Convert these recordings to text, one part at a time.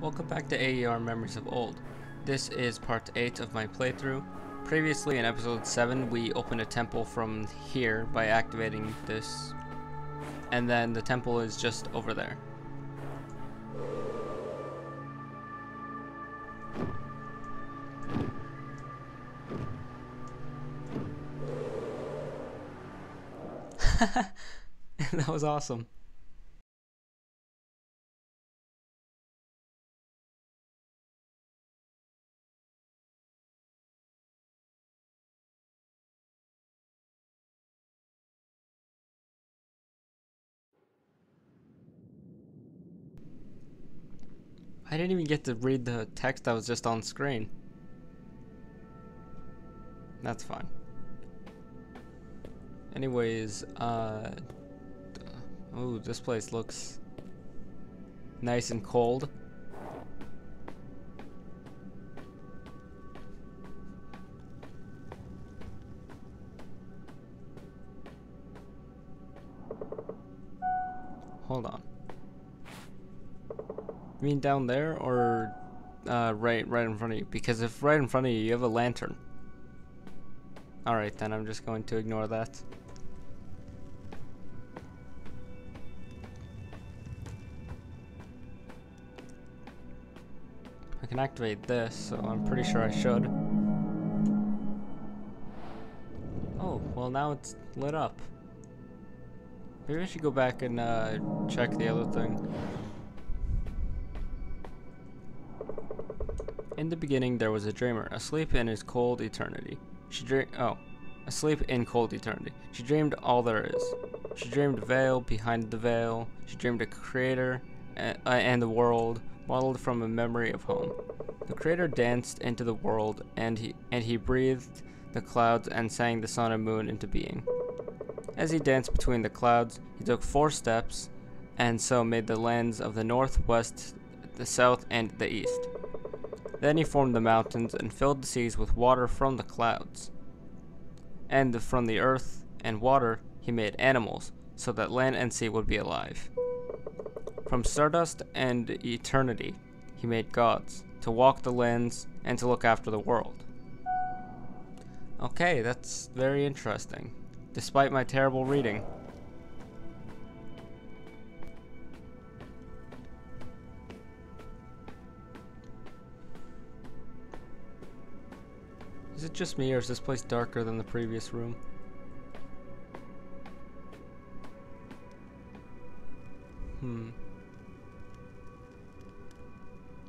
Welcome back to AER Memories of Old. This is part 8 of my playthrough. Previously in episode 7 we opened a temple from here by activating this and then the temple is just over there. that was awesome. I didn't even get to read the text that was just on screen. That's fine. Anyways, uh... Oh, this place looks nice and cold. You mean down there or uh, right right in front of you? Because if right in front of you, you have a lantern. Alright, then I'm just going to ignore that. I can activate this, so I'm pretty sure I should. Oh, well now it's lit up. Maybe I should go back and uh, check the other thing. In the beginning there was a dreamer, asleep in his cold eternity. She dreamed, oh, asleep in cold eternity. She dreamed all there is. She dreamed a veil behind the veil. She dreamed a creator and, uh, and the world, modeled from a memory of home. The creator danced into the world, and he and he breathed the clouds and sang the sun and moon into being. As he danced between the clouds, he took four steps, and so made the lands of the north, west, the south, and the east. Then he formed the mountains and filled the seas with water from the clouds. And from the earth and water he made animals, so that land and sea would be alive. From stardust and eternity he made gods, to walk the lands and to look after the world. Okay, that's very interesting, despite my terrible reading. Just me or is this place darker than the previous room? Hmm.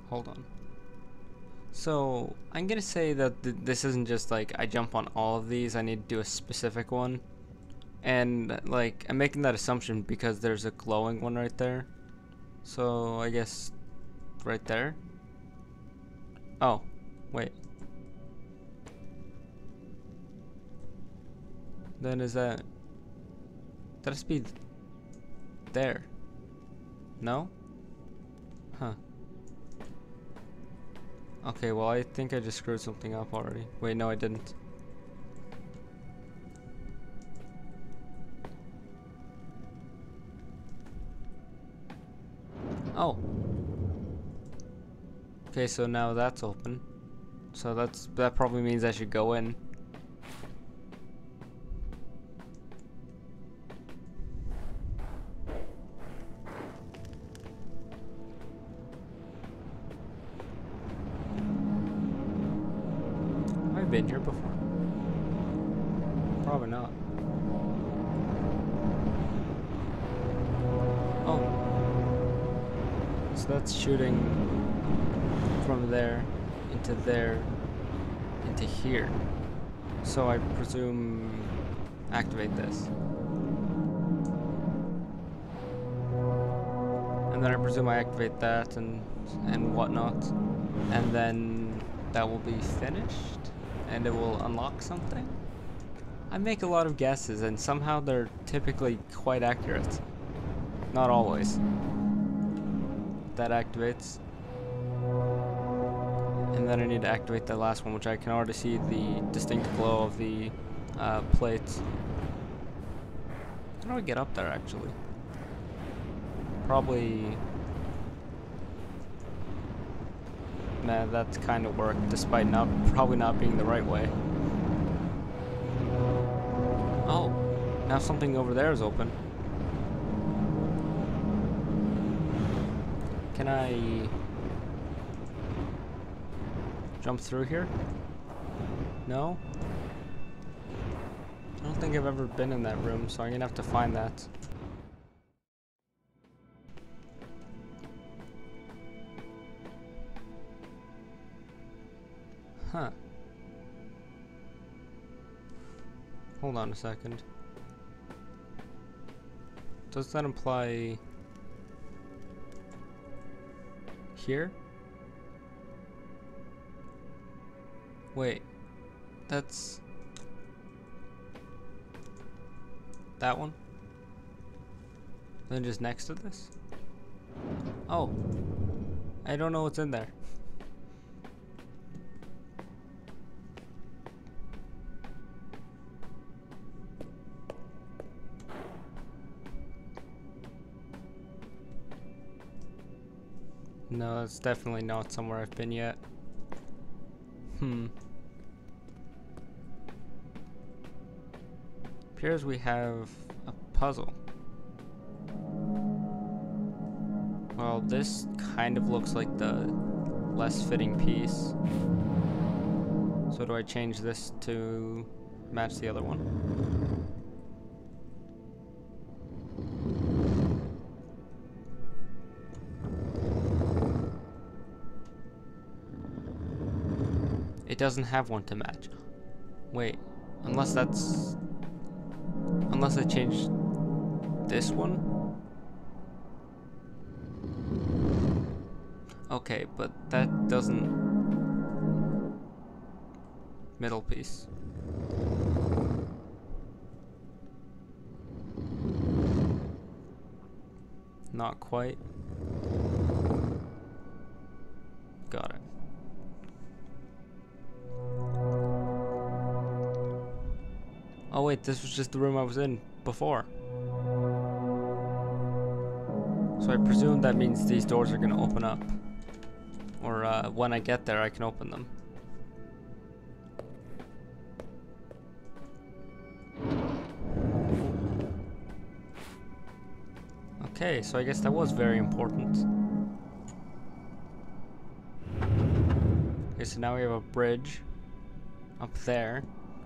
Hold on. So, I'm gonna say that th this isn't just like I jump on all of these, I need to do a specific one. And, like, I'm making that assumption because there's a glowing one right there. So, I guess right there? Oh, wait. Then is that... That be there. No? Huh. Okay, well I think I just screwed something up already. Wait, no I didn't. Oh. Okay, so now that's open. So that's that probably means I should go in. Been here before? Probably not. Oh. So that's shooting from there into there into here. So I presume activate this. And then I presume I activate that and and whatnot. And then that will be finished and it will unlock something? I make a lot of guesses and somehow they're typically quite accurate. Not always. That activates. And then I need to activate the last one, which I can already see the distinct glow of the uh, plates. How do I get up there, actually? Probably... Man, that's kind of worked, despite not probably not being the right way. Oh, now something over there is open. Can I jump through here? No? I don't think I've ever been in that room, so I'm gonna have to find that. Huh. Hold on a second. Does that imply here? Wait. That's that one? Then just next to this? Oh. I don't know what's in there. No, it's definitely not somewhere I've been yet. Hmm. Appears we have a puzzle. Well, this kind of looks like the less fitting piece. So do I change this to match the other one? Doesn't have one to match. Wait, unless that's... Unless I change this one? Okay, but that doesn't... Middle piece. Not quite. Wait, this was just the room I was in before. So I presume that means these doors are gonna open up. Or uh, when I get there, I can open them. Okay, so I guess that was very important. Okay, so now we have a bridge up there.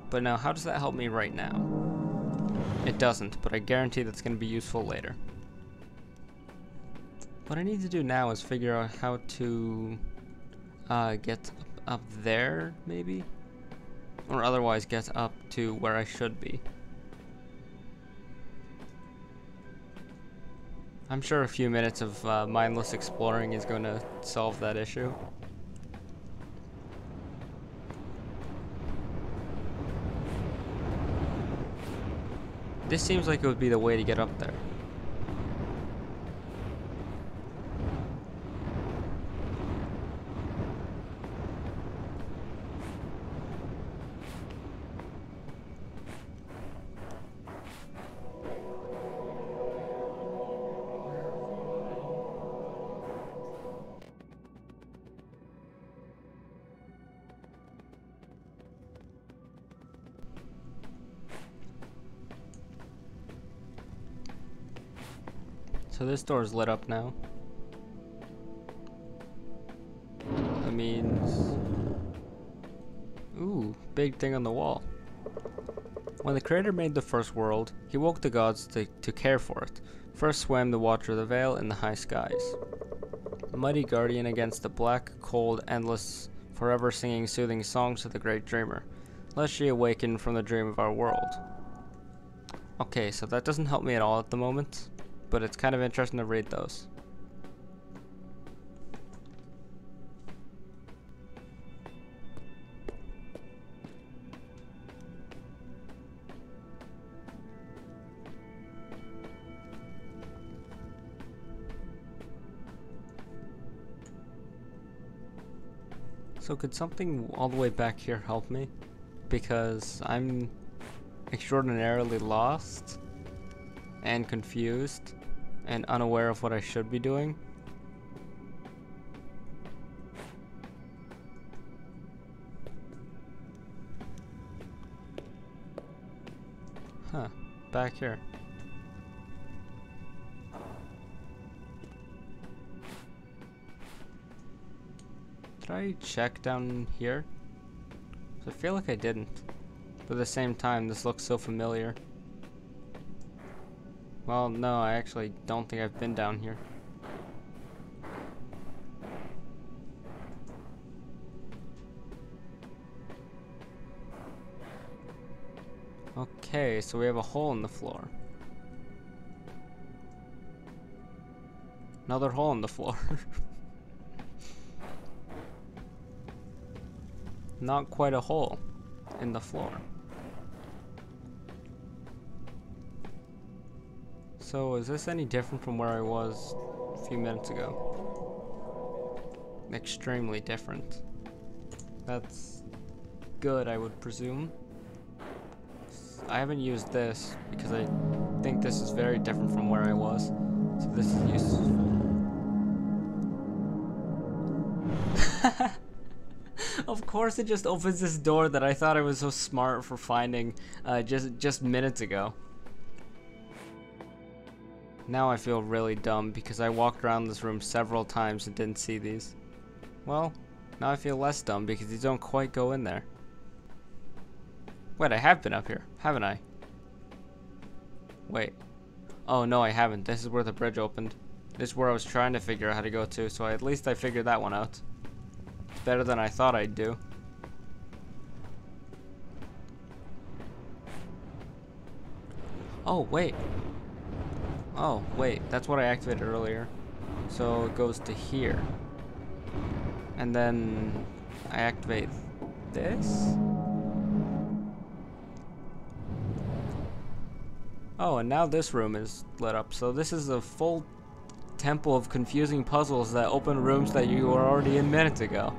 But now, how does that help me right now? It doesn't, but I guarantee that's going to be useful later. What I need to do now is figure out how to uh, get up there, maybe? Or otherwise get up to where I should be. I'm sure a few minutes of uh, mindless exploring is going to solve that issue. This seems like it would be the way to get up there. So this door is lit up now. That means... Ooh, big thing on the wall. When the creator made the first world, he woke the gods to, to care for it. First swam the water of the veil in the high skies. A mighty guardian against the black, cold, endless, forever singing soothing songs to the great dreamer, lest she awaken from the dream of our world. Okay, so that doesn't help me at all at the moment but it's kind of interesting to read those. So could something all the way back here help me? Because I'm extraordinarily lost and confused and unaware of what I should be doing. Huh, back here. Did I check down here? I feel like I didn't. But at the same time, this looks so familiar. Well, no, I actually don't think I've been down here. Okay, so we have a hole in the floor. Another hole in the floor. Not quite a hole in the floor. So is this any different from where I was a few minutes ago? Extremely different. That's good, I would presume. I haven't used this because I think this is very different from where I was. So this is useful. of course it just opens this door that I thought I was so smart for finding uh, just just minutes ago. Now I feel really dumb because I walked around this room several times and didn't see these. Well, now I feel less dumb because these don't quite go in there. Wait, I have been up here, haven't I? Wait. Oh, no, I haven't. This is where the bridge opened. This is where I was trying to figure out how to go to, so at least I figured that one out. It's better than I thought I'd do. Oh, wait. Oh, wait. That's what I activated earlier. So it goes to here. And then I activate this? Oh, and now this room is lit up. So this is a full temple of confusing puzzles that open rooms that you were already in minutes ago.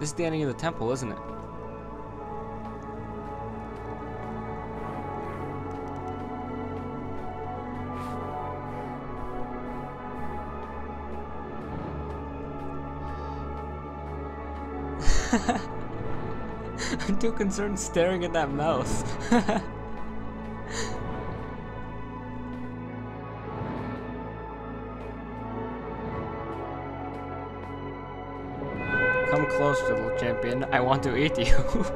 This is the ending of the temple, isn't it? Too concerned staring at that mouse. Come close, little champion. I want to eat you.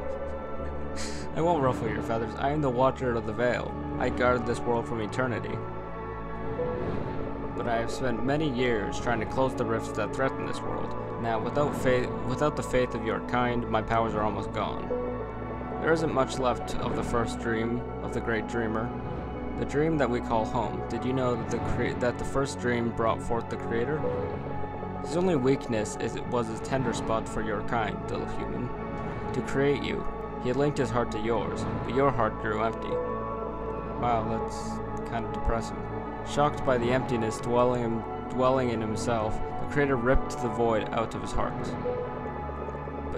I won't ruffle your feathers. I am the Watcher of the Veil. I guard this world from eternity. But I have spent many years trying to close the rifts that threaten this world. Now, without faith, without the faith of your kind, my powers are almost gone. There isn't much left of the first dream of the great dreamer. The dream that we call home. Did you know that the that the first dream brought forth the creator? His only weakness is it was a tender spot for your kind, little human. To create you, he linked his heart to yours, but your heart grew empty. Wow, that's kind of depressing. Shocked by the emptiness dwelling in, dwelling in himself, the creator ripped the void out of his heart.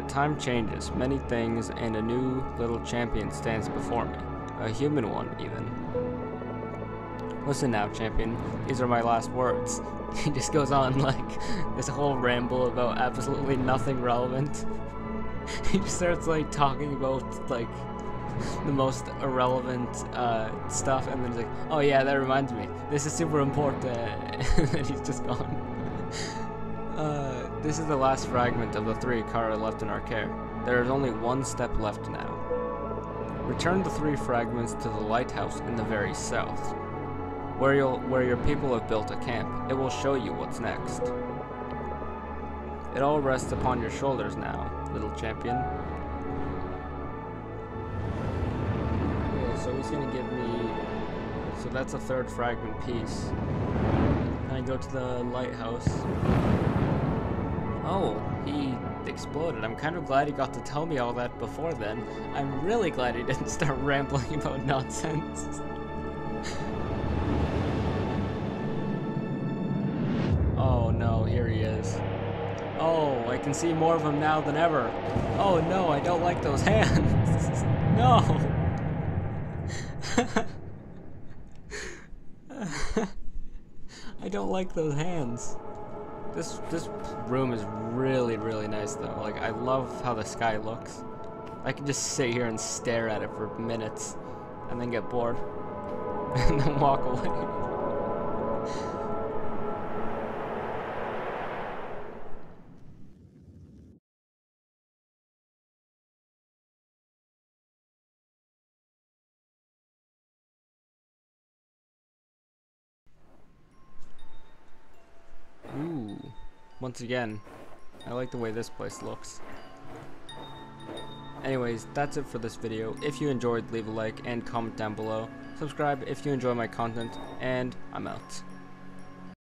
Time changes, many things, and a new little champion stands before me. A human one, even. Listen now, champion. These are my last words. He just goes on like this whole ramble about absolutely nothing relevant. he just starts like talking about like the most irrelevant uh, stuff, and then he's like, "Oh yeah, that reminds me. This is super important." and he's just gone. This is the last fragment of the three Kara left in our care. There is only one step left now. Return the three fragments to the lighthouse in the very south where, you'll, where your people have built a camp. It will show you what's next. It all rests upon your shoulders now, little champion. Okay, so he's gonna give me... So that's a third fragment piece. Then I go to the lighthouse. Oh, he exploded. I'm kind of glad he got to tell me all that before then. I'm really glad he didn't start rambling about nonsense. Oh, no, here he is. Oh, I can see more of him now than ever. Oh no, I don't like those hands. no. I don't like those hands. This this room is really really nice though. Like I love how the sky looks. I can just sit here and stare at it for minutes and then get bored and then walk away. Once again, I like the way this place looks. Anyways, that's it for this video. If you enjoyed, leave a like and comment down below. Subscribe if you enjoy my content, and I'm out.